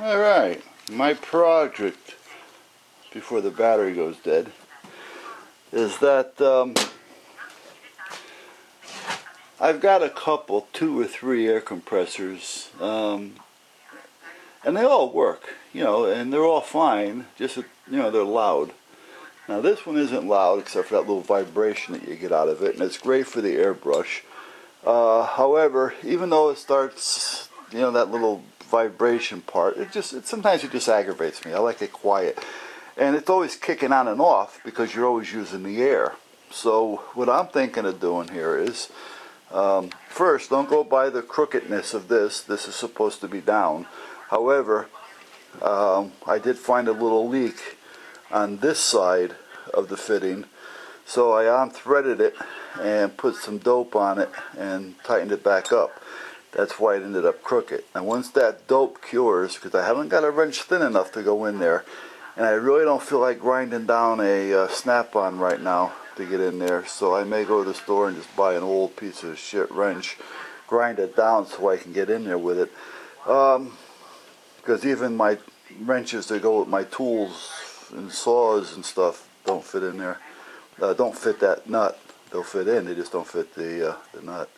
Alright, my project before the battery goes dead is that um, I've got a couple, two or three air compressors, um, and they all work, you know, and they're all fine, just, you know, they're loud. Now this one isn't loud except for that little vibration that you get out of it, and it's great for the airbrush. Uh, however, even though it starts, you know, that little vibration part, it just it, sometimes it just aggravates me. I like it quiet, and it's always kicking on and off because you're always using the air. So what I'm thinking of doing here is, um, first, don't go by the crookedness of this. This is supposed to be down. However, um, I did find a little leak on this side of the fitting, so I unthreaded it and put some dope on it and tightened it back up. That's why it ended up crooked. And once that dope cures, because I haven't got a wrench thin enough to go in there, and I really don't feel like grinding down a uh, snap-on right now to get in there, so I may go to the store and just buy an old piece of shit wrench, grind it down so I can get in there with it. Because um, even my wrenches that go with my tools and saws and stuff don't fit in there. Uh, don't fit that nut. They'll fit in, they just don't fit the, uh, the nut.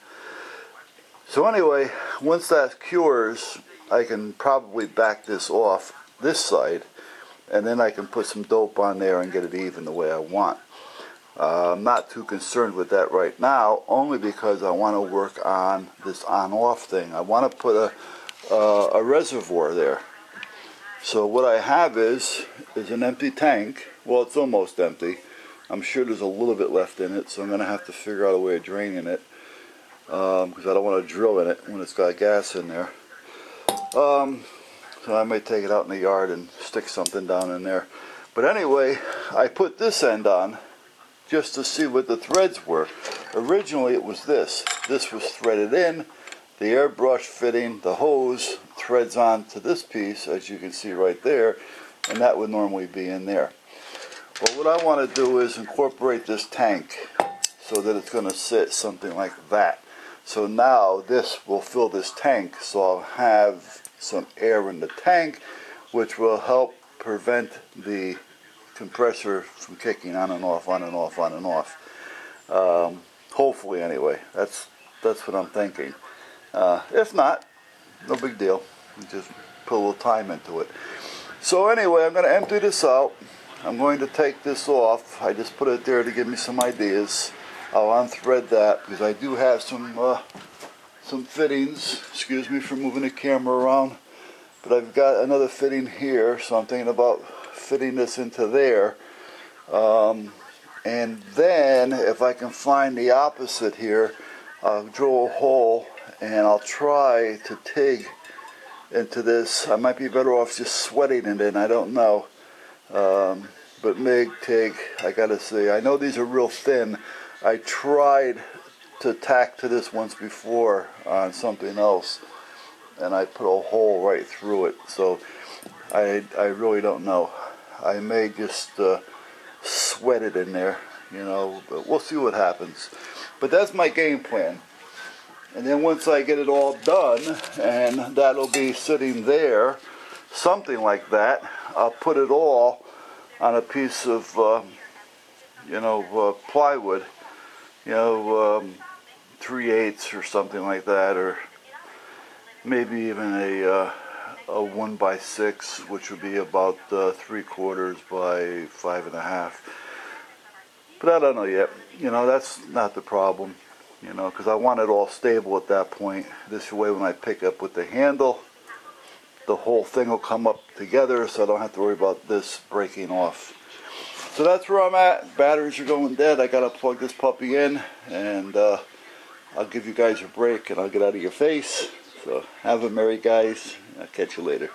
So anyway, once that cures, I can probably back this off this side, and then I can put some dope on there and get it even the way I want. Uh, I'm not too concerned with that right now, only because I want to work on this on-off thing. I want to put a, uh, a reservoir there. So what I have is, is an empty tank. Well, it's almost empty. I'm sure there's a little bit left in it, so I'm going to have to figure out a way of draining it because um, I don't want to drill in it when it's got gas in there. Um, so I may take it out in the yard and stick something down in there. But anyway, I put this end on just to see what the threads were. Originally it was this. This was threaded in, the airbrush fitting, the hose threads on to this piece, as you can see right there, and that would normally be in there. Well, what I want to do is incorporate this tank so that it's going to sit something like that. So now this will fill this tank, so I'll have some air in the tank, which will help prevent the compressor from kicking on and off, on and off, on and off. Um, hopefully, anyway. That's that's what I'm thinking. Uh, if not, no big deal. just put a little time into it. So anyway, I'm going to empty this out. I'm going to take this off. I just put it there to give me some ideas. I'll unthread that because I do have some uh, some fittings. Excuse me for moving the camera around. But I've got another fitting here, so I'm thinking about fitting this into there. Um, and then, if I can find the opposite here, I'll drill a hole and I'll try to TIG into this. I might be better off just sweating it in, I don't know. Um, but MIG, TIG, I gotta see. I know these are real thin. I tried to tack to this once before on something else and I put a hole right through it. So I, I really don't know. I may just uh, sweat it in there you know but we'll see what happens. But that's my game plan. And then once I get it all done and that'll be sitting there something like that I'll put it all on a piece of uh, you know uh, plywood you know, um, three eighths or something like that, or maybe even a uh, a one by six, which would be about uh, three quarters by five and a half. But I don't know yet. You know, that's not the problem. You know, because I want it all stable at that point. This way, when I pick up with the handle, the whole thing will come up together, so I don't have to worry about this breaking off. So that's where I'm at. Batteries are going dead. I gotta plug this puppy in and uh, I'll give you guys a break and I'll get out of your face. So have a merry guys. I'll catch you later.